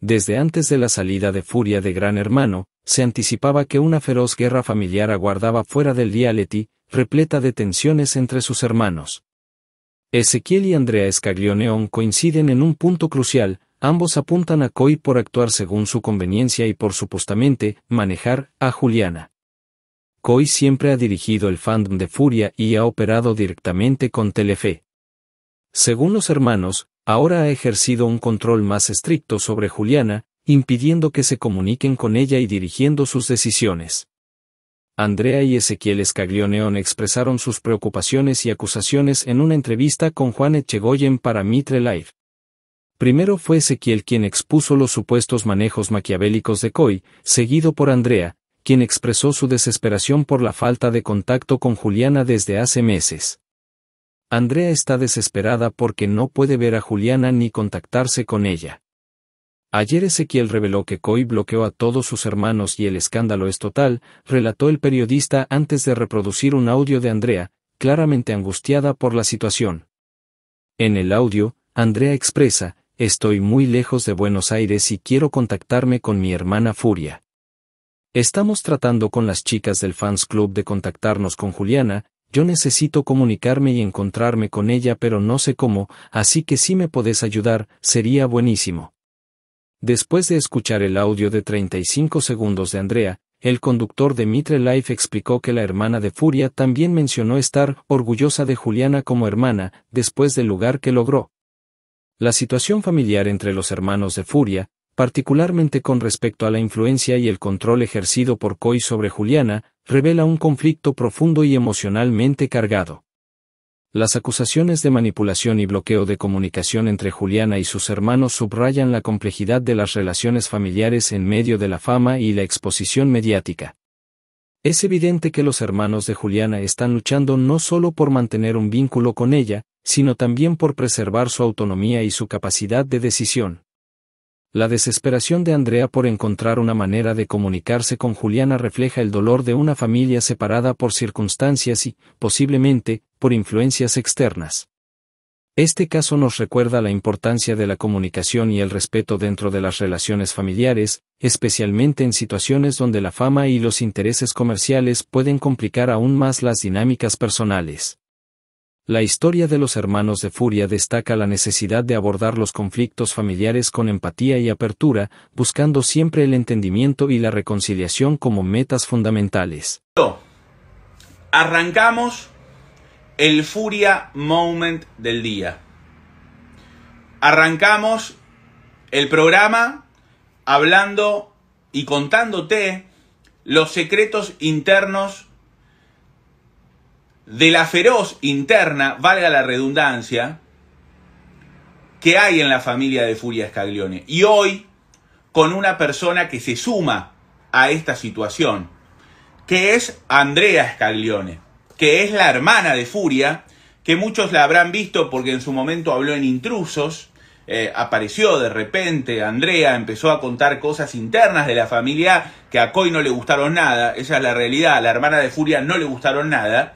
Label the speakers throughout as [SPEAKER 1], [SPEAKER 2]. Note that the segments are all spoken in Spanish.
[SPEAKER 1] Desde antes de la salida de Furia de Gran Hermano, se anticipaba que una feroz guerra familiar aguardaba fuera del reality, repleta de tensiones entre sus hermanos. Ezequiel y Andrea Scaglioneon coinciden en un punto crucial, ambos apuntan a Coy por actuar según su conveniencia y por supuestamente manejar a Juliana. Coy siempre ha dirigido el fandom de Furia y ha operado directamente con Telefe. Según los hermanos, ahora ha ejercido un control más estricto sobre Juliana, impidiendo que se comuniquen con ella y dirigiendo sus decisiones. Andrea y Ezequiel Scaglioneon expresaron sus preocupaciones y acusaciones en una entrevista con Juan Echegoyen para Mitre Live. Primero fue Ezequiel quien expuso los supuestos manejos maquiavélicos de Coy, seguido por Andrea, quien expresó su desesperación por la falta de contacto con Juliana desde hace meses. Andrea está desesperada porque no puede ver a Juliana ni contactarse con ella. Ayer Ezequiel reveló que Coy bloqueó a todos sus hermanos y el escándalo es total, relató el periodista antes de reproducir un audio de Andrea, claramente angustiada por la situación. En el audio, Andrea expresa, estoy muy lejos de Buenos Aires y quiero contactarme con mi hermana Furia. Estamos tratando con las chicas del Fans Club de contactarnos con Juliana, yo necesito comunicarme y encontrarme con ella pero no sé cómo, así que si me podés ayudar, sería buenísimo. Después de escuchar el audio de 35 segundos de Andrea, el conductor de Mitre Life explicó que la hermana de Furia también mencionó estar orgullosa de Juliana como hermana, después del lugar que logró. La situación familiar entre los hermanos de Furia, particularmente con respecto a la influencia y el control ejercido por Coy sobre Juliana, revela un conflicto profundo y emocionalmente cargado. Las acusaciones de manipulación y bloqueo de comunicación entre Juliana y sus hermanos subrayan la complejidad de las relaciones familiares en medio de la fama y la exposición mediática. Es evidente que los hermanos de Juliana están luchando no solo por mantener un vínculo con ella, sino también por preservar su autonomía y su capacidad de decisión. La desesperación de Andrea por encontrar una manera de comunicarse con Juliana refleja el dolor de una familia separada por circunstancias y, posiblemente, por influencias externas. Este caso nos recuerda la importancia de la comunicación y el respeto dentro de las relaciones familiares, especialmente en situaciones donde la fama y los intereses comerciales pueden complicar aún más las dinámicas personales. La historia de los hermanos de Furia destaca la necesidad de abordar los conflictos familiares con empatía y apertura, buscando siempre el entendimiento y la reconciliación como metas fundamentales.
[SPEAKER 2] Arrancamos el Furia Moment del día. Arrancamos el programa hablando y contándote los secretos internos de la feroz interna, valga la redundancia, que hay en la familia de Furia Scaglione. Y hoy, con una persona que se suma a esta situación, que es Andrea Scaglione, que es la hermana de Furia, que muchos la habrán visto porque en su momento habló en Intrusos, eh, apareció de repente Andrea, empezó a contar cosas internas de la familia que a Coy no le gustaron nada, esa es la realidad, a la hermana de Furia no le gustaron nada,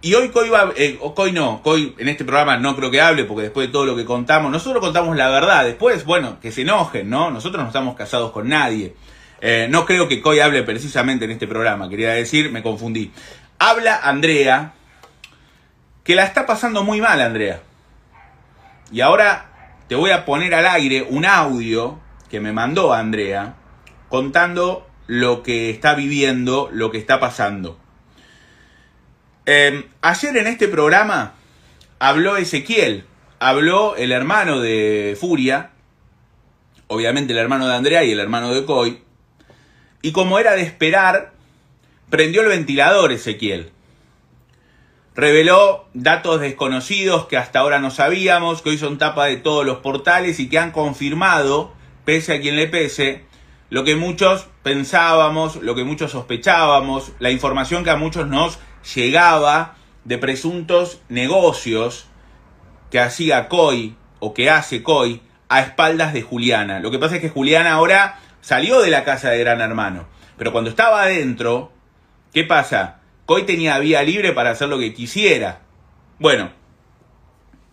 [SPEAKER 2] y hoy Coy va, eh, no, Coy en este programa no creo que hable porque después de todo lo que contamos, nosotros contamos la verdad, después, bueno, que se enojen, ¿no? Nosotros no estamos casados con nadie. Eh, no creo que Coy hable precisamente en este programa, quería decir, me confundí. Habla Andrea, que la está pasando muy mal, Andrea. Y ahora te voy a poner al aire un audio que me mandó Andrea contando lo que está viviendo, lo que está pasando. Em, ayer en este programa habló Ezequiel, habló el hermano de Furia, obviamente el hermano de Andrea y el hermano de Coy, y como era de esperar, prendió el ventilador Ezequiel. Reveló datos desconocidos que hasta ahora no sabíamos, que hoy son tapa de todos los portales y que han confirmado, pese a quien le pese, lo que muchos pensábamos, lo que muchos sospechábamos, la información que a muchos nos llegaba de presuntos negocios que hacía Coy o que hace Coy a espaldas de Juliana. Lo que pasa es que Juliana ahora salió de la casa de Gran Hermano, pero cuando estaba adentro, ¿qué pasa? Coy tenía vía libre para hacer lo que quisiera. Bueno,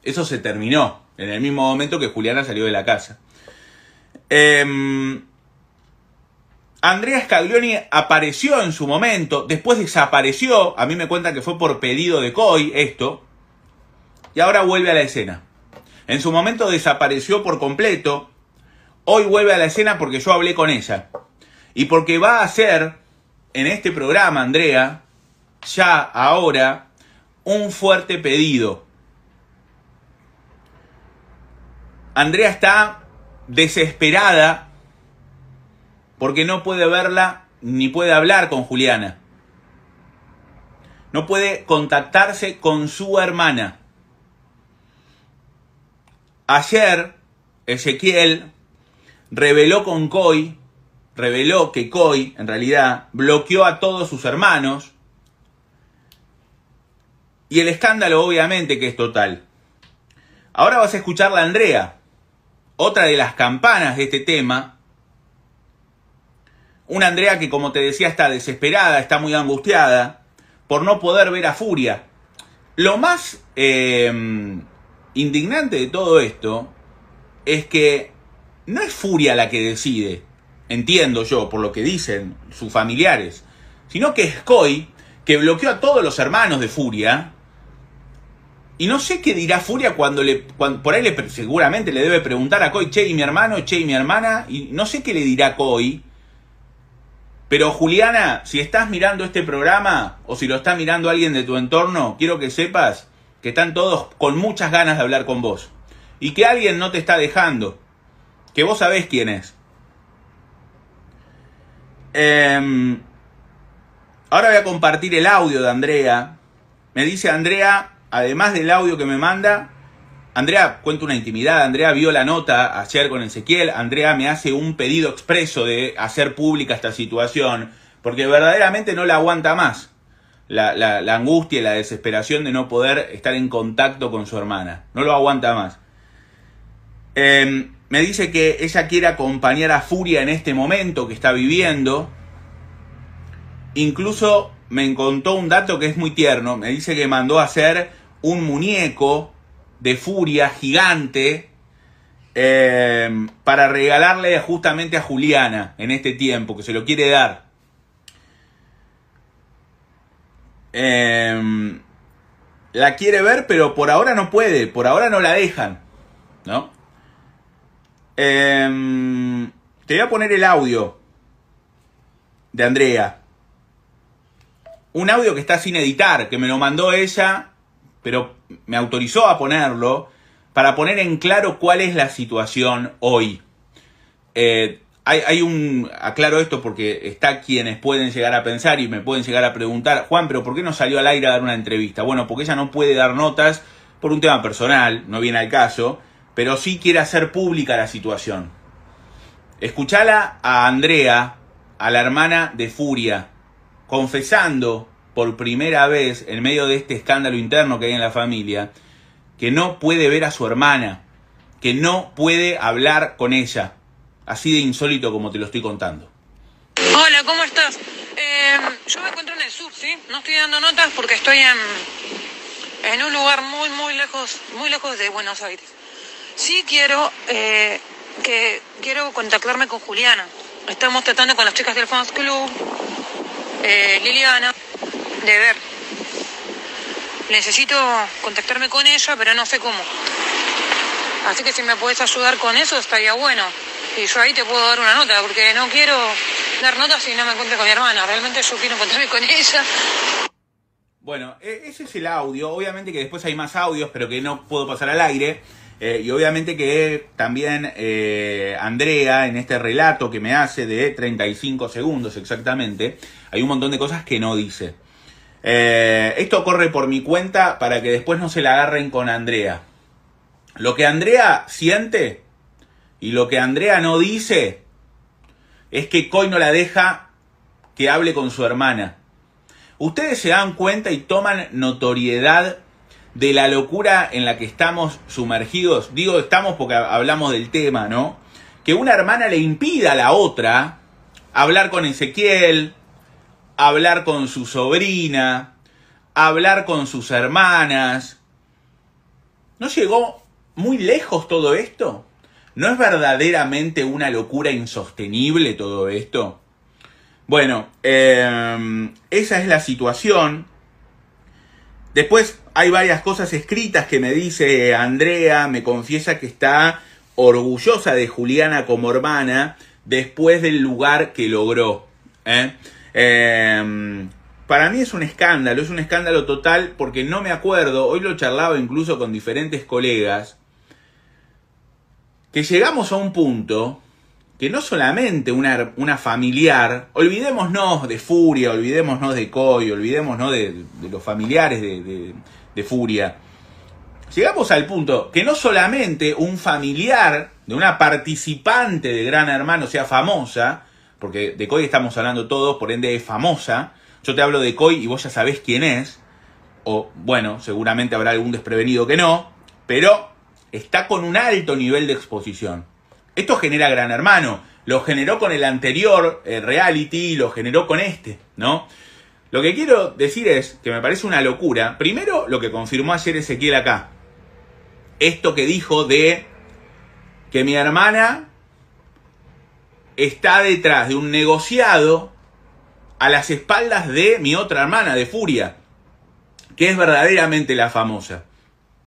[SPEAKER 2] eso se terminó en el mismo momento que Juliana salió de la casa. Em, Andrea Scaglioni apareció en su momento, después desapareció, a mí me cuentan que fue por pedido de COI esto, y ahora vuelve a la escena. En su momento desapareció por completo, hoy vuelve a la escena porque yo hablé con ella. Y porque va a hacer en este programa, Andrea, ya ahora, un fuerte pedido. Andrea está desesperada porque no puede verla ni puede hablar con Juliana. No puede contactarse con su hermana. Ayer, Ezequiel reveló con Coy, reveló que Coy, en realidad, bloqueó a todos sus hermanos. Y el escándalo, obviamente, que es total. Ahora vas a escuchar la Andrea, otra de las campanas de este tema. Una Andrea que, como te decía, está desesperada, está muy angustiada por no poder ver a Furia. Lo más eh, indignante de todo esto es que no es Furia la que decide, entiendo yo, por lo que dicen sus familiares, sino que es Coy, que bloqueó a todos los hermanos de Furia. Y no sé qué dirá Furia cuando le. por ahí le, seguramente le debe preguntar a Coy, che, y mi hermano, che, y mi hermana. Y no sé qué le dirá Coy. Pero Juliana, si estás mirando este programa, o si lo está mirando alguien de tu entorno, quiero que sepas que están todos con muchas ganas de hablar con vos. Y que alguien no te está dejando. Que vos sabés quién es. Em, ahora voy a compartir el audio de Andrea. Me dice Andrea, además del audio que me manda, Andrea cuenta una intimidad, Andrea vio la nota ayer con Ezequiel, Andrea me hace un pedido expreso de hacer pública esta situación, porque verdaderamente no la aguanta más la, angustia y la desesperación de no poder estar en contacto con su hermana. No lo aguanta más. Em, me dice que ella quiere acompañar a Furia en este momento que está viviendo. Incluso me contó un dato que es muy tierno. Me dice que mandó a hacer un muñeco de Furia gigante em, para regalarle justamente a Juliana en este tiempo, que se lo quiere dar. Em, la quiere ver, pero por ahora no puede, por ahora no la dejan, ¿no? Em, te voy a poner el audio de Andrea. Un audio que está sin editar, que me lo mandó ella, pero me autorizó a ponerlo para poner en claro cuál es la situación hoy. Eh, hay, un, aclaro esto porque está quienes pueden llegar a pensar y me pueden llegar a preguntar, Juan, pero ¿por qué no salió al aire a dar una entrevista? Bueno, porque ella no puede dar notas por un tema personal, no viene al caso, pero sí quiere hacer pública la situación. Escuchala a Andrea, a la hermana de Furia, confesando por primera vez en medio de este escándalo interno que hay en la familia, que no puede ver a su hermana, que no puede hablar con ella así de insólito como te lo estoy contando.
[SPEAKER 3] Hola, ¿cómo estás? Eh, yo me encuentro en el sur, ¿sí? No estoy dando notas porque estoy en, en un lugar muy, muy lejos, muy lejos de Buenos Aires. Sí quiero eh, que quiero contactarme con Juliana. Estamos tratando con las chicas del Fans Club, eh, Liliana, de ver. Necesito contactarme con ella, pero no sé cómo. Así que si me puedes ayudar con eso, estaría bueno. Y yo ahí te puedo dar una nota, porque no quiero dar notas si no me encuentro con mi hermana. Realmente yo quiero encontrarme con ella.
[SPEAKER 2] Bueno, e, ese es el audio. Obviamente que después hay más audios, pero que no puedo pasar al aire. Eh, y obviamente que también eh, Andrea, en este relato que me hace de 35 segundos exactamente, hay un montón de cosas que no dice. Eh, esto corre por mi cuenta para que después no se la agarren con Andrea. Lo que Andrea siente y lo que Andrea no dice es que Coy no la deja que hable con su hermana. Ustedes se dan cuenta y toman notoriedad de la locura en la que estamos sumergidos. Digo estamos porque hablamos del tema, ¿no? Que una hermana le impida a la otra hablar con Ezequiel, hablar con su sobrina, hablar con sus hermanas. ¿No llegó muy lejos todo esto? ¿No es verdaderamente una locura insostenible todo esto? Bueno, em, esa es la situación. Después hay varias cosas escritas que me dice Andrea, me confiesa que está orgullosa de Juliana como hermana después del lugar que logró. ¿eh? Em, para mí es un escándalo, es un escándalo total porque no me acuerdo, hoy lo charlaba incluso con diferentes colegas, que llegamos a un punto que no solamente una, una familiar, olvidémonos de Furia, olvidémonos de Coy, olvidémonos de, los familiares de, de, Furia, llegamos al punto que no solamente un familiar de una participante de Gran Hermano sea famosa, porque de Coy estamos hablando todos, por ende es famosa, yo te hablo de Coy y vos ya sabés quién es, o bueno, seguramente habrá algún desprevenido que no, pero está con un alto nivel de exposición. Esto genera Gran Hermano. Lo generó con el anterior eh, reality, lo generó con este, ¿no? Lo que quiero decir es que me parece una locura. Primero, lo que confirmó ayer Ezequiel acá. Esto que dijo de que mi hermana está detrás de un negociado a las espaldas de mi otra hermana, de Furia, que es verdaderamente la famosa.